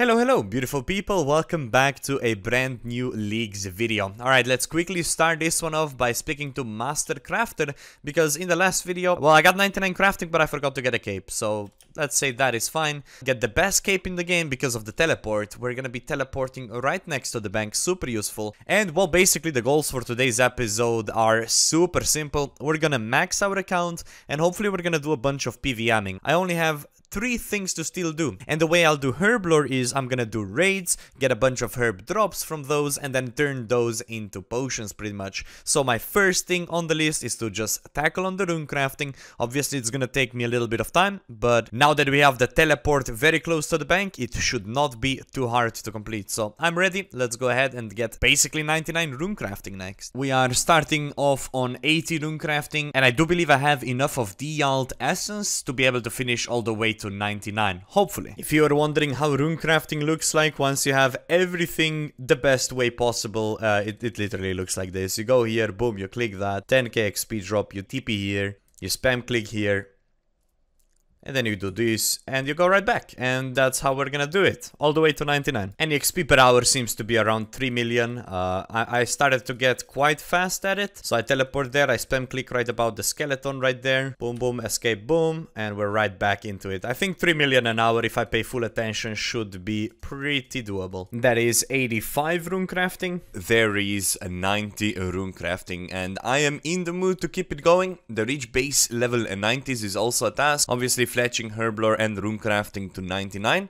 Hello, hello, beautiful people. Welcome back to a brand new Leagues video. Alright, let's quickly start this one off by speaking to Master Crafter, because in the last video, well, I got 99 crafting, but I forgot to get a cape, so let's say that is fine. Get the best cape in the game because of the teleport. We're gonna be teleporting right next to the bank, super useful. And, well, basically the goals for today's episode are super simple. We're gonna max our account, and hopefully we're gonna do a bunch of PVMing. I only have three things to still do. And the way I'll do herb Herblore is I'm gonna do raids, get a bunch of herb drops from those, and then turn those into potions pretty much. So my first thing on the list is to just tackle on the rune crafting. Obviously it's gonna take me a little bit of time, but now that we have the teleport very close to the bank, it should not be too hard to complete. So I'm ready, let's go ahead and get basically 99 rune crafting next. We are starting off on 80 rune crafting, and I do believe I have enough of Daeyalt Essence to be able to finish all the way to 99, hopefully. If you are wondering how runecrafting looks like once you have everything the best way possible, uh, it, it literally looks like this. You go here, boom, you click that, 10k XP drop, you TP here, you spam click here, and then you do this, and you go right back. And that's how we're gonna do it, all the way to 99. And XP per hour seems to be around 3 million. Uh, I, I, started to get quite fast at it. So I teleport there, I spam click right about the skeleton right there. Boom, boom, escape, boom. And we're right back into it. I think 3 million an hour, if I pay full attention, should be pretty doable. That is 85 rune crafting. There is a 90 rune crafting. And I am in the mood to keep it going. The reach base level 90s is also a task. Obviously, fletching, herblore and runecrafting to 99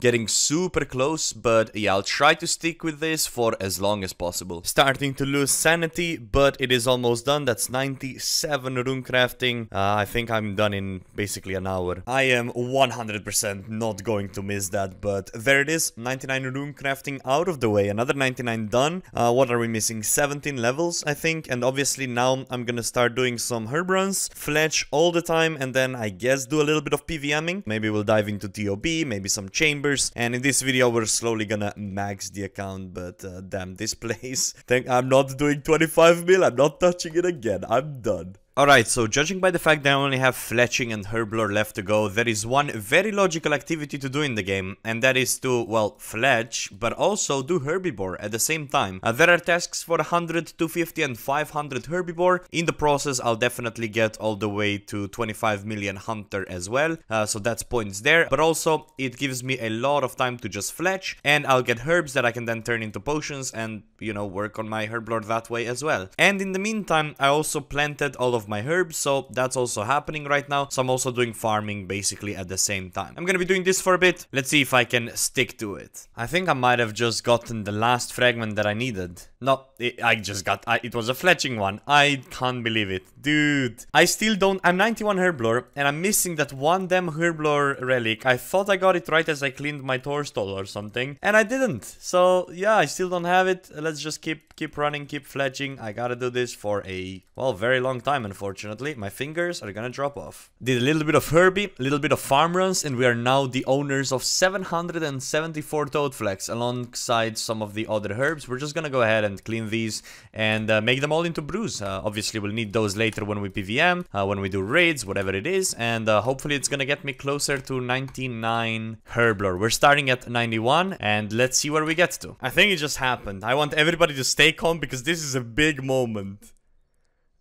getting super close, but yeah, I'll try to stick with this for as long as possible. Starting to lose sanity, but it is almost done. That's 97 rune crafting. Uh, I think I'm done in basically an hour. I am 100% not going to miss that, but there it is. 99 rune crafting out of the way. Another 99 done. Uh, what are we missing? 17 levels, I think. And obviously now I'm gonna start doing some herb runs, fletch all the time, and then I guess do a little bit of PVMing. Maybe we'll dive into TOB, maybe some chambers and in this video we're slowly gonna max the account but uh, damn this place. Think I'm not doing 25 mil. I'm not touching it again. I'm done Alright, so judging by the fact that I only have Fletching and Herblore left to go, there is one very logical activity to do in the game, and that is to, well, Fletch, but also do Herbiboar at the same time. Uh, there are tasks for 100, 250 and 500 Herbiboar. In the process, I'll definitely get all the way to 25 million Hunter as well, uh, so that's points there. But also, it gives me a lot of time to just Fletch, and I'll get herbs that I can then turn into potions and, you know, work on my Herblore that way as well. And in the meantime, I also planted all of of my herbs, so that's also happening right now. So I'm also doing farming basically at the same time. I'm gonna be doing this for a bit. Let's see if I can stick to it. I think I might have just gotten the last fragment that I needed. No, it, I just got, I, it was a fletching one. I can't believe it. Dude, I still don't, I'm 91 herblore and I'm missing that one damn herblore relic. I thought I got it right as I cleaned my torstol or something and I didn't. So yeah, I still don't have it. Let's just keep, keep running, keep fletching. I gotta do this for a, well, very long time unfortunately. My fingers are gonna drop off. Did a little bit of Herbie, a little bit of farm runs, and we are now the owners of 774 Toadflax alongside some of the other herbs. We're just gonna go ahead and clean these and uh, make them all into brews. Uh, obviously, we'll need those later when we PVM, uh, when we do raids, whatever it is, and uh, hopefully it's gonna get me closer to 99 Herblore. We're starting at 91, and let's see where we get to. I think it just happened. I want everybody to stay calm because this is a big moment.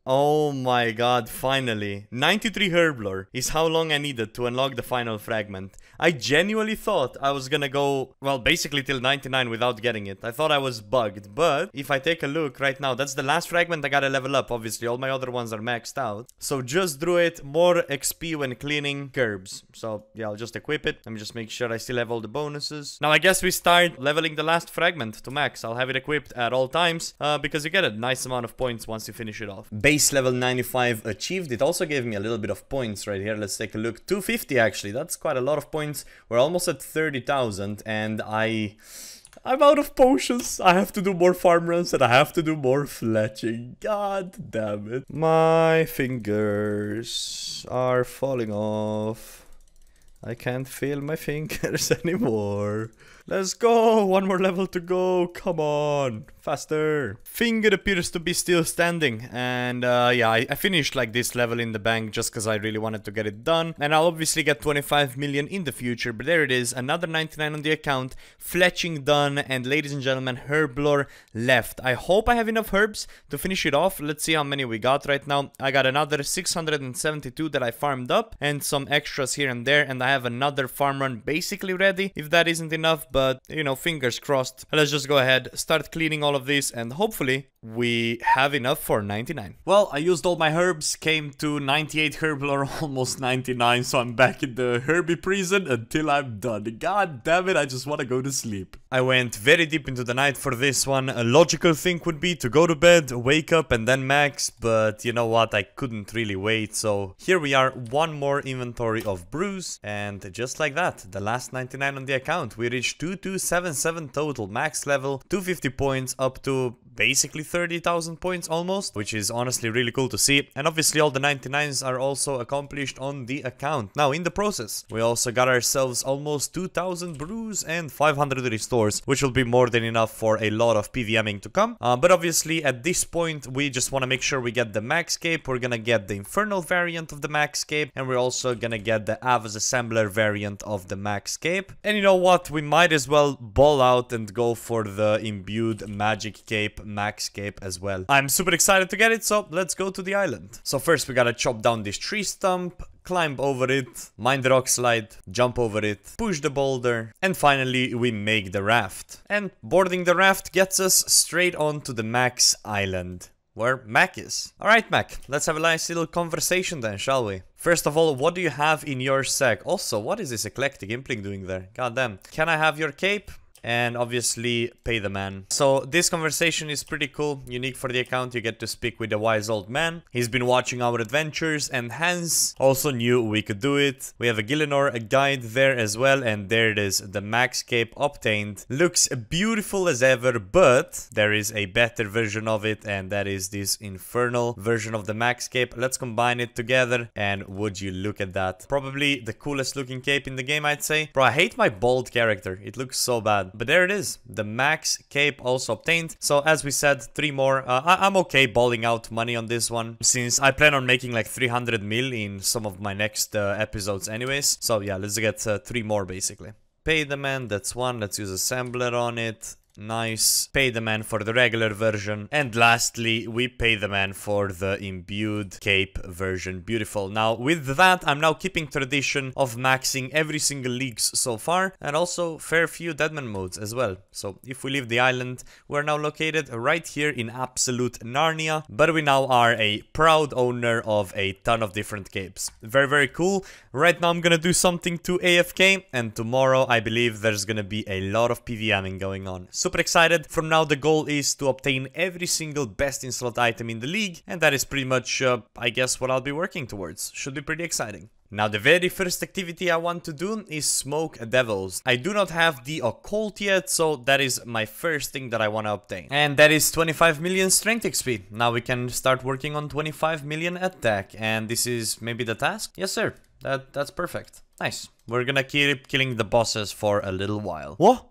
Oh my god, finally. 93 Herblore is how long I needed to unlock the final fragment. I genuinely thought I was gonna go, well, basically till 99 without getting it. I thought I was bugged, but if I take a look right now, that's the last fragment I gotta level up, obviously. All my other ones are maxed out. So just drew it, more XP when cleaning curbs. So yeah, I'll just equip it. Let me just make sure I still have all the bonuses. Now I guess we start leveling the last fragment to max. I'll have it equipped at all times, uh, because you get a nice amount of points once you finish it off. Base level 95 achieved. It also gave me a little bit of points right here. Let's take a look. 250 actually. That's quite a lot of points. We're almost at 30,000 and I... I'm out of potions. I have to do more farm runs and I have to do more fletching. God damn it. My fingers are falling off. I can't feel my fingers anymore. Let's go. One more level to go. Come on. Faster. Finger appears to be still standing. And uh, yeah, I, I finished like this level in the bank just because I really wanted to get it done. And I'll obviously get 25 million in the future. But there it is. Another 99 on the account. Fletching done. And ladies and gentlemen, Herblore left. I hope I have enough herbs to finish it off. Let's see how many we got right now. I got another 672 that I farmed up. And some extras here and there. And I have another farm run basically ready. If that isn't enough. But, you know, fingers crossed. Let's just go ahead. Start cleaning all of this. And hopefully we have enough for 99. Well, I used all my herbs, came to 98 herb Herblore, almost 99, so I'm back in the Herbie prison until I'm done. God damn it, I just want to go to sleep. I went very deep into the night for this one. A logical thing would be to go to bed, wake up and then max, but you know what, I couldn't really wait, so here we are, one more inventory of brews, and just like that, the last 99 on the account, we reached 2277 total max level, 250 points up to basically 30,000 points almost, which is honestly really cool to see. And obviously all the 99s are also accomplished on the account. Now in the process, we also got ourselves almost 2,000 brews and 500 restores, which will be more than enough for a lot of PVMing to come. Uh, but obviously at this point, we just want to make sure we get the max cape. We're gonna get the infernal variant of the max cape, and we're also gonna get the Ava's assembler variant of the max cape. And you know what? We might as well ball out and go for the imbued magic cape max cape as well. I'm super excited to get it, so let's go to the island. So first we gotta chop down this tree stump, climb over it, mine the rock slide, jump over it, push the boulder, and finally we make the raft. And boarding the raft gets us straight on to the Max Island where Mac is. Alright Mac, let's have a nice little conversation then, shall we? First of all, what do you have in your sack? Also, what is this eclectic impling doing there? God damn. Can I have your cape? And obviously pay the man. So this conversation is pretty cool, unique for the account, you get to speak with a wise old man. He's been watching our adventures and hence also knew we could do it. We have a Gielinor, a guide there as well and there it is, the max cape obtained. Looks beautiful as ever but there is a better version of it and that is this infernal version of the max cape. Let's combine it together and would you look at that. Probably the coolest looking cape in the game I'd say. Bro I hate my bald character, it looks so bad. But there it is, the max cape also obtained. So as we said, three more. Uh, I am okay balling out money on this one, since I plan on making like 300 mil in some of my next uh, episodes anyways. So yeah, let's get uh, three more basically. Pay the man, that's one. Let's use assembler on it. Nice. Pay the man for the regular version. And lastly, we pay the man for the imbued cape version. Beautiful. Now, with that, I'm now keeping tradition of maxing every single leagues so far. And also fair few Deadman modes as well. So, if we leave the island, we're now located right here in absolute Narnia. But we now are a proud owner of a ton of different capes. Very, very cool. Right now, I'm gonna do something to AFK. And tomorrow, I believe there's gonna be a lot of PVMing going on. So super excited. From now the goal is to obtain every single best in slot item in the league and that is pretty much, uh, I guess, what I'll be working towards. Should be pretty exciting. Now the very first activity I want to do is smoke devils. I do not have the occult yet, so that is my first thing that I want to obtain. And that is 25 million strength XP. Now we can start working on 25 million attack. And this is maybe the task? Yes sir, that, that's perfect. Nice. We're gonna keep killing the bosses for a little while. What?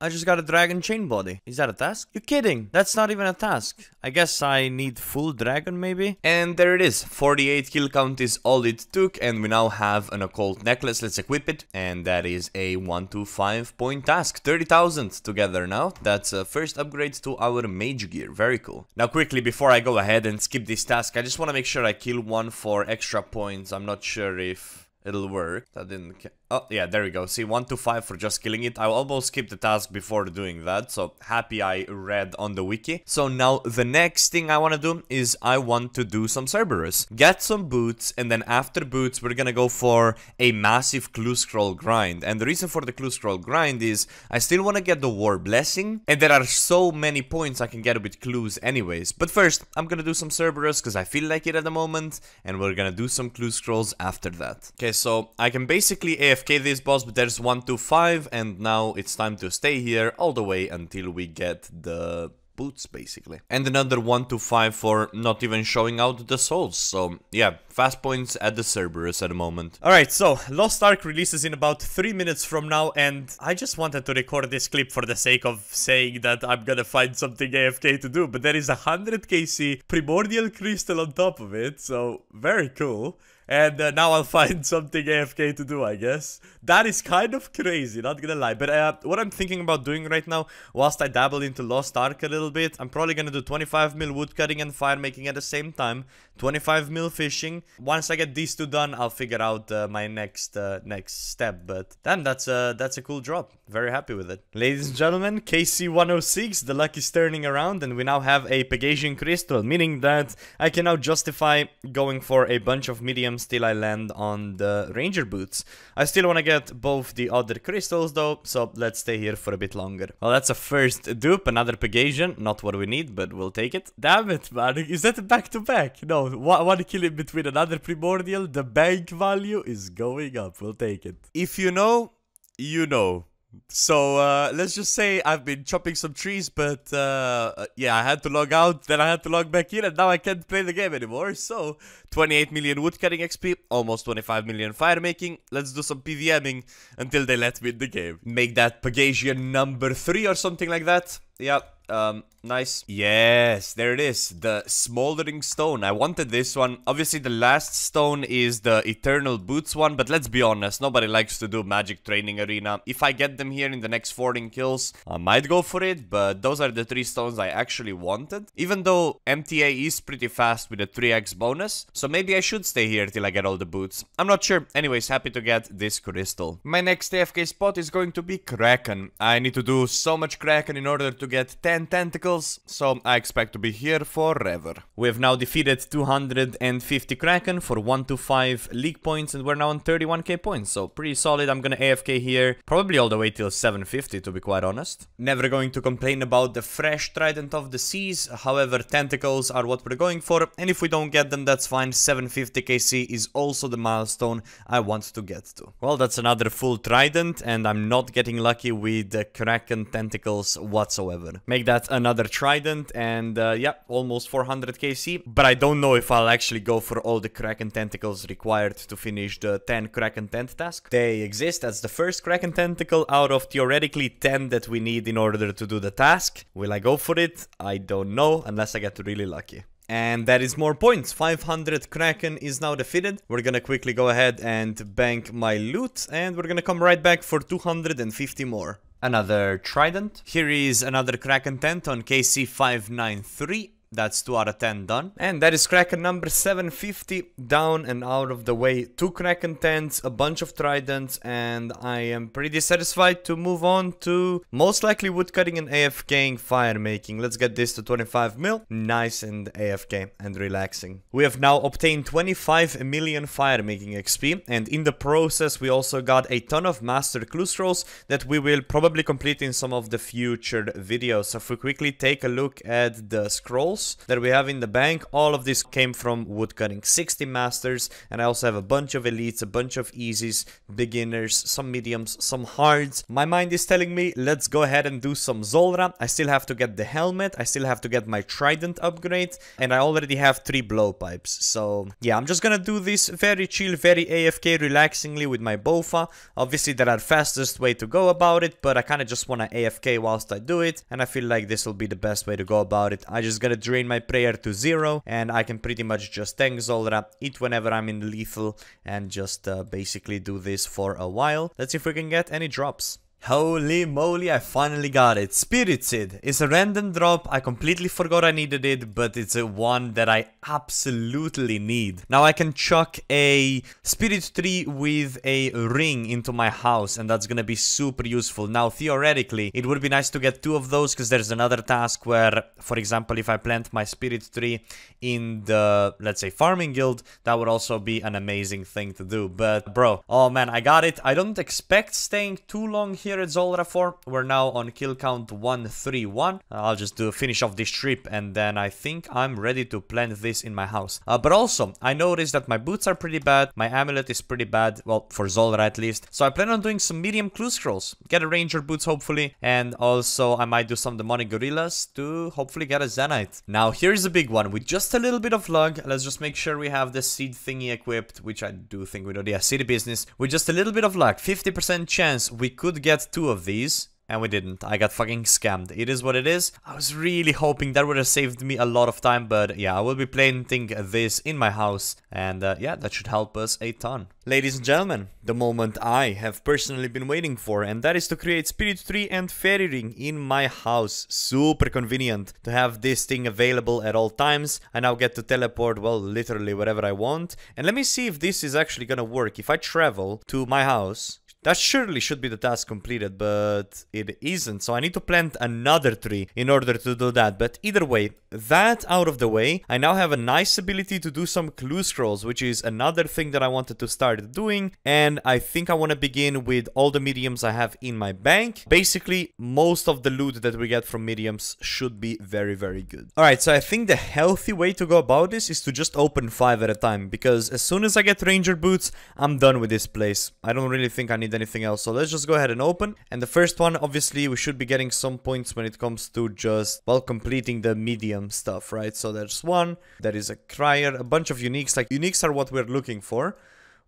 I just got a dragon chain body. Is that a task? You're kidding. That's not even a task. I guess I need full dragon maybe? And there it is. 48 kill count is all it took and we now have an occult necklace. Let's equip it. And that is a 1 to 5 point task. 30,000 together now. That's a first upgrade to our mage gear. Very cool. Now quickly before I go ahead and skip this task, I just want to make sure I kill one for extra points. I'm not sure if it'll work. That didn't... Oh, yeah, there we go. See, 1 to 5 for just killing it. I almost skipped the task before doing that, so happy I read on the wiki. So now, the next thing I want to do is I want to do some Cerberus. Get some boots, and then after boots, we're gonna go for a massive clue scroll grind. And the reason for the clue scroll grind is I still want to get the war blessing, and there are so many points I can get with clues anyways. But first, I'm gonna do some Cerberus, because I feel like it at the moment, and we're gonna do some clue scrolls after that. Okay, so I can basically AFK AFK this boss, but there's 1 to 5, and now it's time to stay here all the way until we get the boots, basically. And another 1 to 5 for not even showing out the souls. So, yeah, fast points at the Cerberus at the moment. Alright, so Lost Ark releases in about 3 minutes from now, and I just wanted to record this clip for the sake of saying that I'm gonna find something AFK to do, but there is a 100 KC Primordial Crystal on top of it, so very cool. And uh, now I'll find something AFK to do, I guess. That is kind of crazy, not gonna lie. But uh, what I'm thinking about doing right now, whilst I dabble into Lost Ark a little bit, I'm probably gonna do 25 mil woodcutting and fire making at the same time. 25 mil fishing. Once I get these two done, I'll figure out uh, my next uh, next step. But damn, that's a, that's a cool drop. Very happy with it. Ladies and gentlemen, KC106, the luck is turning around and we now have a Pegasian Crystal, meaning that I can now justify going for a bunch of mediums till I land on the ranger boots. I still want to get both the other crystals though, so let's stay here for a bit longer. Well, that's a first dupe, another Pegasian, not what we need, but we'll take it. Damn it, man, is that a back to back? No, one kill in between another primordial, the bank value is going up, we'll take it. If you know, you know. So uh, let's just say I've been chopping some trees, but uh, yeah, I had to log out, then I had to log back in, and now I can't play the game anymore. So 28 million woodcutting XP, almost 25 million fire making. Let's do some PVMing until they let me in the game. Make that Pegasian number 3 or something like that. Yeah, um, nice. Yes, there it is. The Smoldering Stone. I wanted this one. Obviously, the last stone is the Eternal Boots one, but let's be honest, nobody likes to do Magic Training Arena. If I get them here in the next 14 kills, I might go for it, but those are the three stones I actually wanted. Even though MTA is pretty fast with a 3x bonus, so maybe I should stay here till I get all the boots. I'm not sure. Anyways, happy to get this crystal. My next AFK spot is going to be Kraken. I need to do so much Kraken in order to get 10 10 so I expect to be here forever. We have now defeated 250 Kraken for 1 to 5 league points and we're now on 31k points, so pretty solid. I'm gonna AFK here, probably all the way till 750 to be quite honest. Never going to complain about the fresh Trident of the Seas, however tentacles are what we're going for, and if we don't get them that's fine, 750 KC is also the milestone I want to get to. Well, that's another full Trident and I'm not getting lucky with the Kraken tentacles whatsoever. Make that another trident and uh, yeah, almost 400 KC. But I don't know if I'll actually go for all the Kraken tentacles required to finish the 10 Kraken tent task. They exist as the first Kraken tentacle out of theoretically 10 that we need in order to do the task. Will I go for it? I don't know unless I get really lucky. And that is more points. 500 Kraken is now defeated. We're gonna quickly go ahead and bank my loot. And we're gonna come right back for 250 more. Another Trident. Here is another Kraken tent on KC593. That's 2 out of 10 done. And that is Kraken number 750, down and out of the way. Two Kraken tents, a bunch of Tridents, and I am pretty satisfied to move on to most likely woodcutting and AFKing fire making. Let's get this to 25 mil. Nice and AFK and relaxing. We have now obtained 25 million fire making XP, and in the process we also got a ton of master clue scrolls that we will probably complete in some of the future videos. So if we quickly take a look at the scrolls, that we have in the bank. All of this came from woodcutting. 60 masters, and I also have a bunch of elites, a bunch of easies, beginners, some mediums, some hards. My mind is telling me, let's go ahead and do some Zulrah. I still have to get the helmet, I still have to get my trident upgrade, and I already have three blowpipes. So yeah, I'm just gonna do this very chill, very AFK, relaxingly with my Bowfa. Obviously, there are fastest way to go about it, but I kind of just want to AFK whilst I do it, and I feel like this will be the best way to go about it. I just gotta drain my prayer to zero and I can pretty much just tank Zulrah, eat whenever I'm in lethal and just uh, basically do this for a while. Let's see if we can get any drops. Holy moly, I finally got it. Spirit Seed. It's a random drop. I completely forgot I needed it, but it's a one that I absolutely need. Now I can chuck a Spirit Tree with a ring into my house, and that's gonna be super useful. Now, theoretically, it would be nice to get two of those, because there's another task where, for example, if I plant my Spirit Tree in the, let's say, Farming Guild, that would also be an amazing thing to do. But, bro, oh man, I got it. I don't expect staying too long here here at Zulrah for. We're now on kill count 131. I'll just do finish off this trip and then I think I'm ready to plant this in my house. Uh, but also, I noticed that my boots are pretty bad, my amulet is pretty bad, well, for Zulrah at least. So I plan on doing some medium clue scrolls, get a ranger boots hopefully, and also I might do some demonic gorillas to hopefully get a Zenyte. Now here's a big one, with just a little bit of luck, let's just make sure we have the seed thingy equipped, which I do think we do, yeah, city business. With just a little bit of luck, 50% chance we could get two of these. And we didn't. I got fucking scammed. It is what it is. I was really hoping that would have saved me a lot of time, but yeah, I will be planting this in my house. And uh, yeah, that should help us a ton. Ladies and gentlemen, the moment I have personally been waiting for, and that is to create Spirit Tree and Fairy Ring in my house. Super convenient to have this thing available at all times. I now get to teleport, well, literally wherever I want. And let me see if this is actually gonna work. If I travel to my house, that surely should be the task completed, but it isn't. So I need to plant another tree in order to do that. But either way, that out of the way, I now have a nice ability to do some clue scrolls, which is another thing that I wanted to start doing. And I think I want to begin with all the mediums I have in my bank. Basically, most of the loot that we get from mediums should be very, very good. Alright, so I think the healthy way to go about this is to just open five at a time. Because as soon as I get ranger boots, I'm done with this place. I don't really think I need anything else. So let's just go ahead and open. And the first one, obviously, we should be getting some points when it comes to just, well, completing the medium stuff, right? So there's one, there is a crier, a bunch of uniques. Like, uniques are what we're looking for.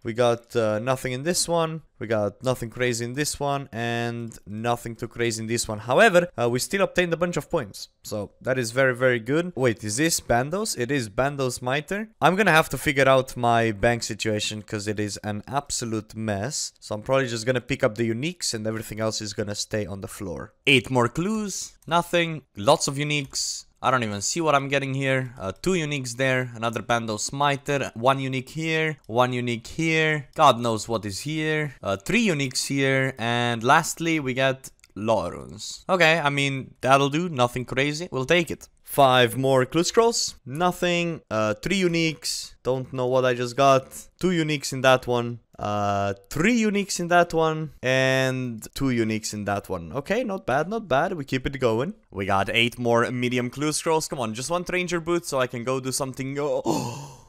We got uh, nothing in this one, we got nothing crazy in this one, and nothing too crazy in this one. However, uh, we still obtained a bunch of points, so that is very, very good. Wait, is this Bandos? It is Bandos Mitre. I'm gonna have to figure out my bank situation, because it is an absolute mess. So I'm probably just gonna pick up the uniques, and everything else is gonna stay on the floor. Eight more clues, nothing, lots of uniques, I don't even see what I'm getting here. Uh, two uniques there, another Bandos Mitre, one unique here, one unique here. God knows what is here. Uh, three uniques here, and lastly we get Loruns. Okay, I mean, that'll do, nothing crazy. We'll take it. Five more clue scrolls, nothing. Uh, three uniques, don't know what I just got. Two uniques in that one. Uh, three uniques in that one and two uniques in that one. Okay, not bad, not bad. We keep it going. We got eight more medium clue scrolls. Come on, just one ranger boot so I can go do something. Oh.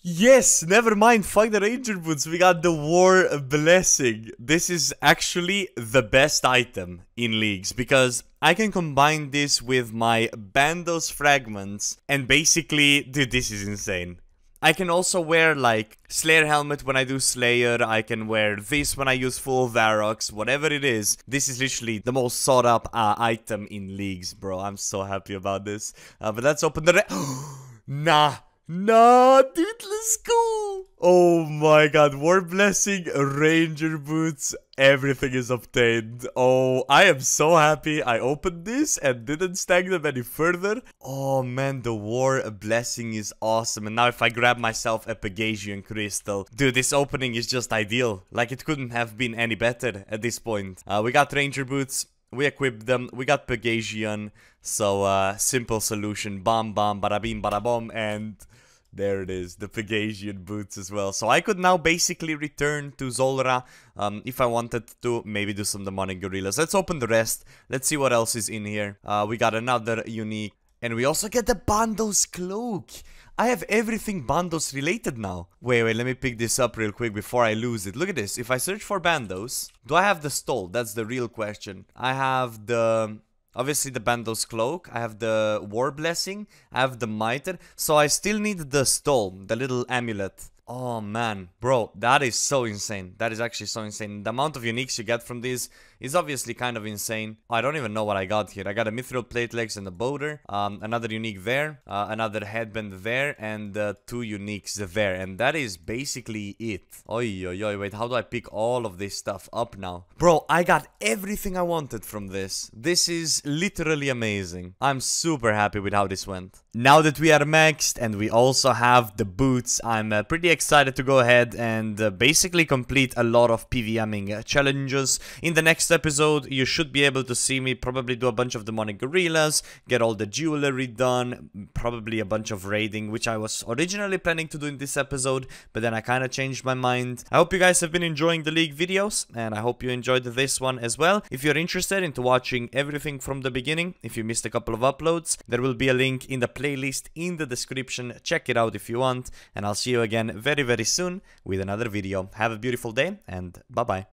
Yes, never mind. Fuck the ranger boots. We got the war blessing. This is actually the best item in leagues because I can combine this with my bandos fragments and basically, dude, this is insane. I can also wear like Slayer helmet when I do Slayer, I can wear this when I use full Varrox, whatever it is. This is literally the most sought up uh, item in leagues, bro. I'm so happy about this. Uh, but let's open the... nah, Nah, dude, let's go! Oh my god, War Blessing, Ranger Boots, everything is obtained. Oh, I am so happy I opened this and didn't stack them any further. Oh man, the War Blessing is awesome. And now if I grab myself a Pegasian Crystal, dude, this opening is just ideal. Like, it couldn't have been any better at this point. Uh, we got Ranger Boots, we equipped them, we got Pegasian, so uh, simple solution, bam bam, bada bim, bada and there it is, the Pegasian boots as well. So I could now basically return to Zulrah um, if I wanted to maybe do some demonic gorillas. Let's open the rest. Let's see what else is in here. Uh, we got another unique. And we also get the Bandos cloak. I have everything Bandos related now. Wait, wait, let me pick this up real quick before I lose it. Look at this. If I search for Bandos, do I have the stole? That's the real question. I have the Obviously the Bandos Cloak, I have the War Blessing, I have the Mitre, so I still need the Stole, the little amulet. Oh man, bro, that is so insane. That is actually so insane. The amount of uniques you get from these is obviously kind of insane. I don't even know what I got here. I got a mithril plate legs and a boulder, um, another unique there, uh, another headband there, and uh, two uniques there. And that is basically it. Oi, oi, oi, wait, how do I pick all of this stuff up now? Bro, I got everything I wanted from this. This is literally amazing. I'm super happy with how this went. Now that we are maxed and we also have the boots, I'm uh, pretty excited to go ahead and uh, basically complete a lot of PVMing uh, challenges. In the next next episode, you should be able to see me probably do a bunch of demonic gorillas, get all the jewelry done, probably a bunch of raiding, which I was originally planning to do in this episode, but then I kind of changed my mind. I hope you guys have been enjoying the League videos, and I hope you enjoyed this one as well. If you're interested into watching everything from the beginning, if you missed a couple of uploads, there will be a link in the playlist in the description. Check it out if you want, and I'll see you again very very soon with another video. Have a beautiful day, and bye bye.